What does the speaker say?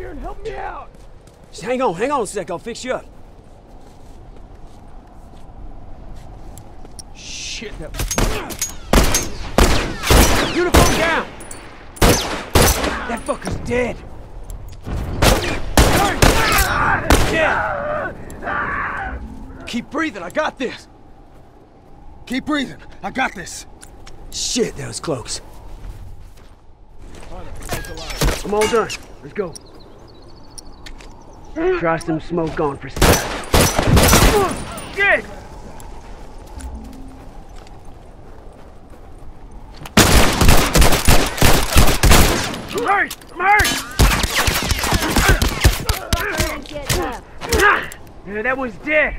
here and help me out. Just hang on, hang on a sec. I'll fix you up. Shit, that Uniform down! That fucker's dead. Dead! Keep breathing, I got this. Keep breathing, I got this. Shit, that was close. I'm all done. Let's go. Try some smoke on for size. Get! Merch! Merch! Yeah, that was dead.